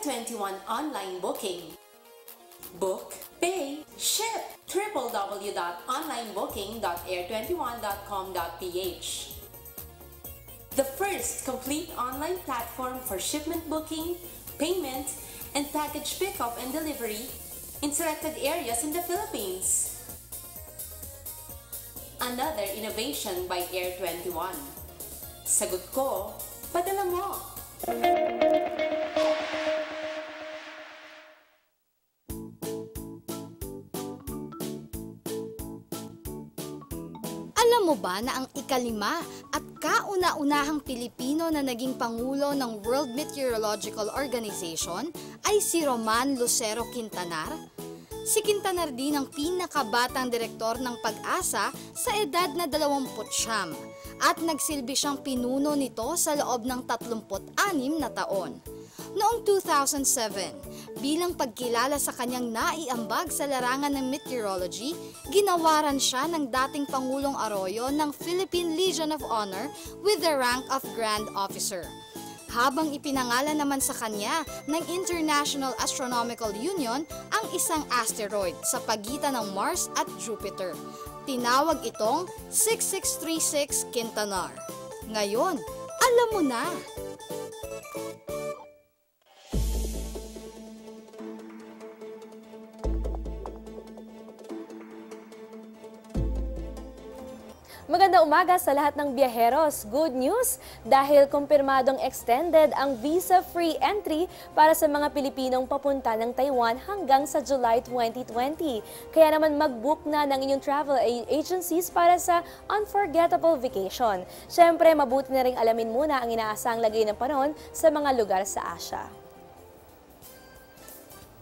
Air21 online booking. Book, pay, ship www.onlinebooking.air21.com.ph The first complete online platform for shipment booking, payment, and package pickup and delivery in selected areas in the Philippines. Another innovation by Air21. Sagot ko, padala mo! Alam mo ba na ang ikalima at kauna-unahang Pilipino na naging Pangulo ng World Meteorological Organization ay si Roman Lucero Quintanar? Si Quintanar din ang pinakabatang direktor ng pag-asa sa edad na 20 at nagsilbi siyang pinuno nito sa loob ng 36 na taon. Noong 2007, bilang pagkilala sa kanyang naiambag sa larangan ng meteorology, ginawaran siya ng dating Pangulong Arroyo ng Philippine Legion of Honor with the rank of Grand Officer. Habang ipinangalan naman sa kanya ng International Astronomical Union ang isang asteroid sa pagitan ng Mars at Jupiter. Tinawag itong 6636 Quintanar. Ngayon, alam mo na! Maganda umaga sa lahat ng biyaheros. Good news dahil kumpirmadong extended ang visa-free entry para sa mga Pilipinong papunta ng Taiwan hanggang sa July 2020. Kaya naman mag-book na ng inyong travel agencies para sa unforgettable vacation. Siyempre, mabuti na rin alamin muna ang inaasang lagay ng panahon sa mga lugar sa Asia.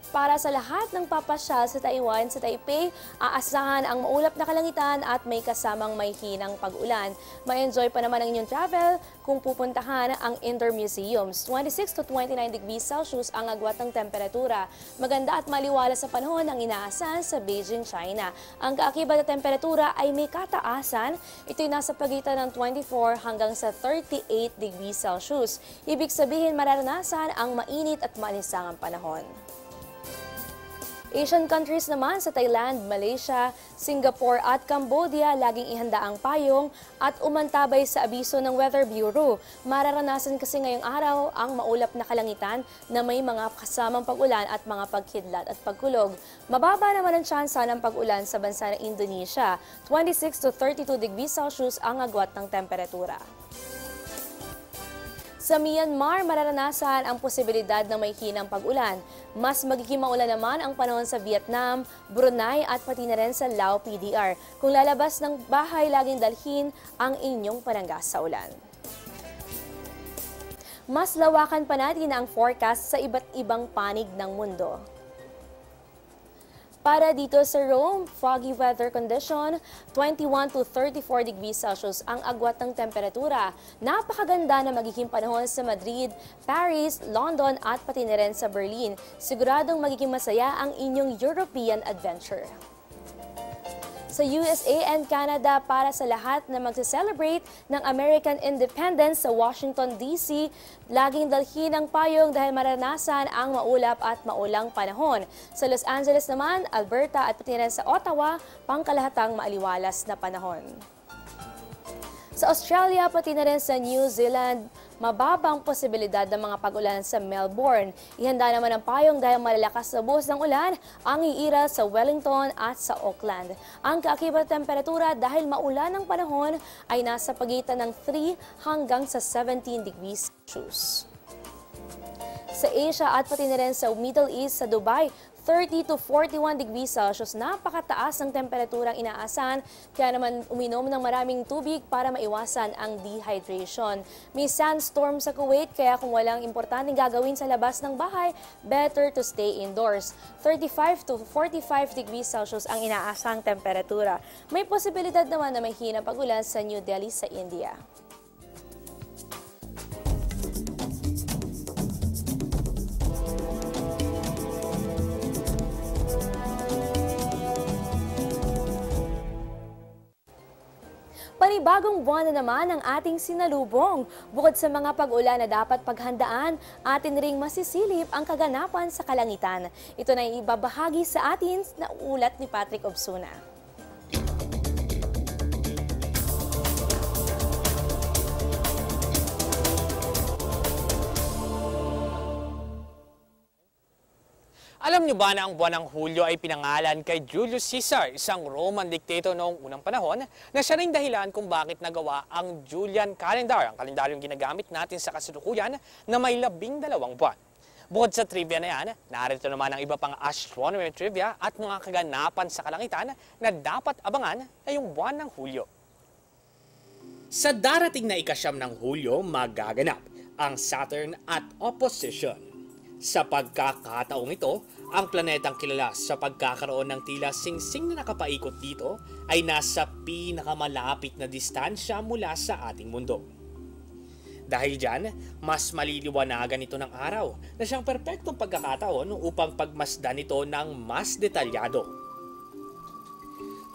Para sa lahat ng papasyal sa Taiwan, sa Taipei, aasahan ang maulap na kalangitan at may kasamang may hinang pag-ulan. Ma-enjoy pa naman ang inyong travel kung pupuntahan ang indoor museums. 26 to 29 degrees Celsius ang agwat ng temperatura. Maganda at maliwala sa panahon ang inaasahan sa Beijing, China. Ang kaakibat na temperatura ay may kataasan. Ito'y nasa pagitan ng 24 hanggang sa 38 degrees Celsius. Ibig sabihin mararanasan ang mainit at maalisangang panahon. Asian countries naman sa Thailand, Malaysia, Singapore at Cambodia laging ihanda ang payong at umantabay sa abiso ng Weather Bureau. Mararanasan kasi ngayong araw ang maulap na kalangitan na may mga kasamang pag-ulan at mga pagkidlat at pagkulog. Mababa naman ang tsansa ng pag-ulan sa bansa ng Indonesia. 26 to 32 degrees Celsius ang agwat ng temperatura. Sa Myanmar, mararanasan ang posibilidad na may hinang pag-ulan. Mas magiging maulan naman ang panahon sa Vietnam, Brunei at pati na rin sa Lao PDR. Kung lalabas ng bahay, laging dalhin ang inyong pananggas sa ulan. Mas lawakan pa natin ang forecast sa iba't ibang panig ng mundo. Para dito sa Rome, foggy weather condition, 21 to 34 degrees Celsius ang agwat ng temperatura. Napakaganda na magiging panahon sa Madrid, Paris, London at pati na rin sa Berlin. Siguradong magiging masaya ang inyong European adventure sa USA and Canada para sa lahat na magse-celebrate ng American Independence sa Washington, D.C. Laging dalhin ang payong dahil maranasan ang maulap at maulang panahon. Sa Los Angeles naman, Alberta at pati sa Ottawa, pangkalahatang maaliwalas na panahon. Sa Australia, pati na rin sa New Zealand, mababang posibilidad ng mga pag-ulan sa Melbourne. Ihanda naman ang payong dahil malalakas na buhos ng ulan ang iiral sa Wellington at sa Auckland. Ang kaakibat temperatura dahil maulan ng panahon ay nasa pagitan ng 3 hanggang sa 17 degrees Celsius. Sa Asia at pati na rin sa Middle East sa Dubai, 30 to 41 degrees Celsius. Napakataas ng temperaturang inaasahan, kaya naman uminom ng maraming tubig para maiwasan ang dehydration. May sandstorm sa Kuwait, kaya kung walang importanteng gagawin sa labas ng bahay, better to stay indoors. 35 to 45 degrees Celsius ang inaasang temperatura. May posibilidad naman na may hinang pagulan sa New Delhi sa India. Panibagong buwan na naman ang ating sinalubong. Bukod sa mga pag-ulan na dapat paghandaan, atin ring masisilip ang kaganapan sa kalangitan. Ito na ibabahagi sa atin na ulat ni Patrick Obsuna. Alam niyo ba na ang buwan ng Hulyo ay pinangalan kay Julius Caesar, isang Roman dictator noong unang panahon, na siya rin dahilan kung bakit nagawa ang Julian Calendar, ang kalendaryong ginagamit natin sa kasalukuyan na may labing dalawang buwan. Bukod sa trivia na yan, narito naman ang iba pang astronomy trivia at mga kaganapan sa kalangitan na dapat abangan ngayong buwan ng Hulyo. Sa darating na ikasyam ng Hulyo, magaganap ang Saturn at opposition. Sa pagkakataong ito, ang planetang kilala sa pagkakaroon ng tila singsing na nakapaikot dito ay nasa pinakamalapit na distansya mula sa ating mundo. Dahil dyan, mas maliliwanagan ito ng araw na siyang perpektong pagkakataon upang pagmasdan ito ng mas detalyado.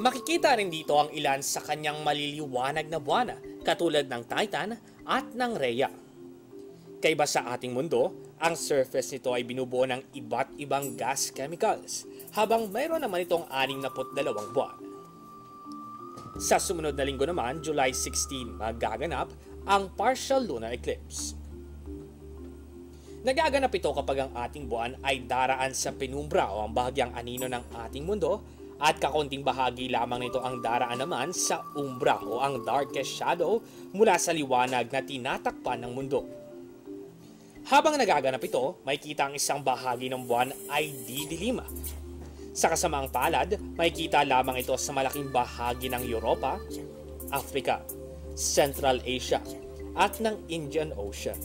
Makikita rin dito ang ilan sa kanyang maliliwanag na buwana katulad ng Titan at ng Rhea. Kaiba sa ating mundo, ang surface nito ay binubuo ng iba't ibang gas chemicals, habang mayroon naman itong 62 buwan. Sa sumunod na linggo naman, July 16, magaganap ang partial lunar eclipse. Nagaganap ito kapag ang ating buwan ay daraan sa penumbra o ang bahagyang anino ng ating mundo at kakonting bahagi lamang nito ang daraan naman sa umbra o ang darkest shadow mula sa liwanag na tinatakpan ng mundo. Habang nagaganap ito, may kita ang isang bahagi ng buwan ay didilima. Sa kasamaang palad, may kita lamang ito sa malaking bahagi ng Europa, Africa, Central Asia, at ng Indian Ocean.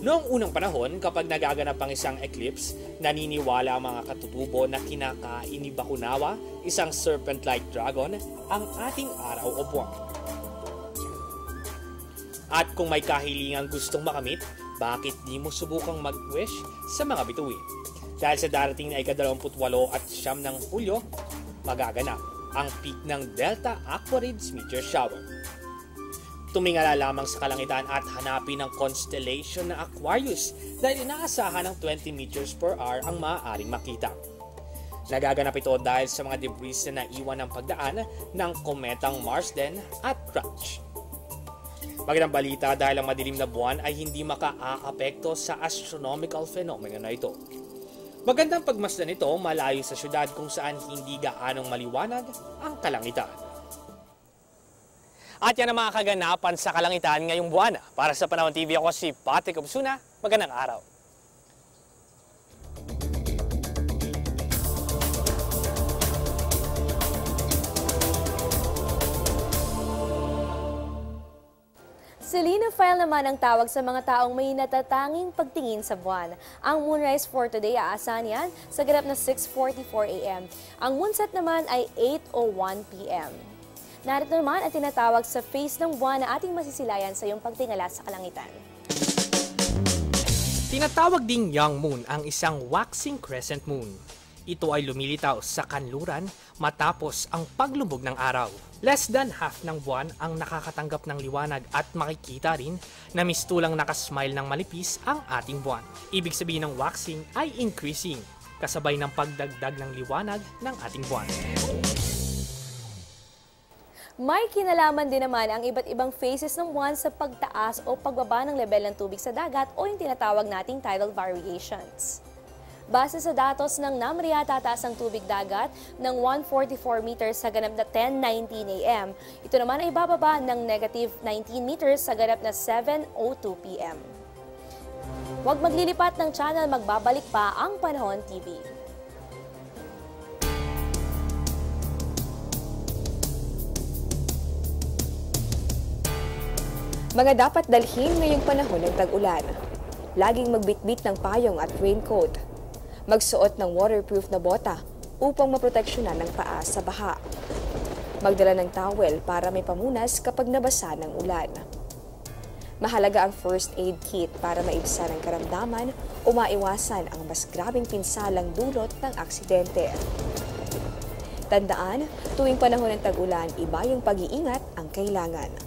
Noong unang panahon, kapag nagaganap ang isang eclipse, naniniwala ang mga katutubo na kinakain ni Bakunawa, isang serpent-like dragon, ang ating araw o buwan. At kung may kahilingang gustong makamit, bakit di mo subukang mag-wish sa mga bituin? Dahil sa darating na ika-28 at siyam ng Hulyo, magaganap ang peak ng Delta Aquarids Meteor Shower. Tumingala lamang sa kalangitan at hanapin ang constellation na Aquarius dahil inaasahan ng 20 meters per hour ang maaaring makita. Nagaganap ito dahil sa mga debris na naiwan ng pagdaan ng kometang Marsden at Crutch. Magandang balita dahil ang madilim na buwan ay hindi makaapekto sa astronomical phenomena na ito. Magandang pagmasdan ito malayo sa syudad kung saan hindi gaanong maliwanag ang kalangitan. At yan ang mga kaganapan sa kalangitan ngayong buwan. Para sa Panahon TV ako si Patrick Obsuna. Magandang araw. Selenophile naman ang tawag sa mga taong may natatanging pagtingin sa buwan. Ang moonrise for today aasahan yan sa ganap na 6.44 a.m. Ang moonset naman ay 8.01 p.m. Narito naman ang tinatawag sa phase ng buwan na ating masisilayan sa iyong pagtingala sa kalangitan. Tinatawag ding young moon ang isang waxing crescent moon. Ito ay lumilitaw sa kanluran matapos ang paglubog ng araw. Less than half ng buwan ang nakakatanggap ng liwanag at makikita rin na mistulang nakasmile ng malipis ang ating buwan. Ibig sabihin ng waxing ay increasing, kasabay ng pagdagdag ng liwanag ng ating buwan. May kinalaman din naman ang iba't ibang phases ng buwan sa pagtaas o pagbaba ng level ng tubig sa dagat o yung tinatawag nating tidal variations. Base sa datos ng NAMRIA, tataas ang tubig dagat ng 144 meters sa ganap na 10.19 a.m. Ito naman ay bababa ng negative 19 meters sa ganap na 7.02 p.m. Huwag maglilipat ng channel, magbabalik pa ang Panahon TV. Mga dapat dalhin ngayong panahon ng tag-ulan. Laging magbitbit ng payong at raincoat. Magsuot ng waterproof na bota upang maproteksyonan ng paa sa baha. Magdala ng towel para may pamunas kapag nabasa ng ulan. Mahalaga ang first aid kit para maibsan ang karamdaman o maiwasan ang mas grabing pinsalang dulot ng aksidente. Tandaan, tuwing panahon ng tag-ulan, iba yung pag-iingat ang kailangan.